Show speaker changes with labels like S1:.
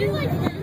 S1: There's like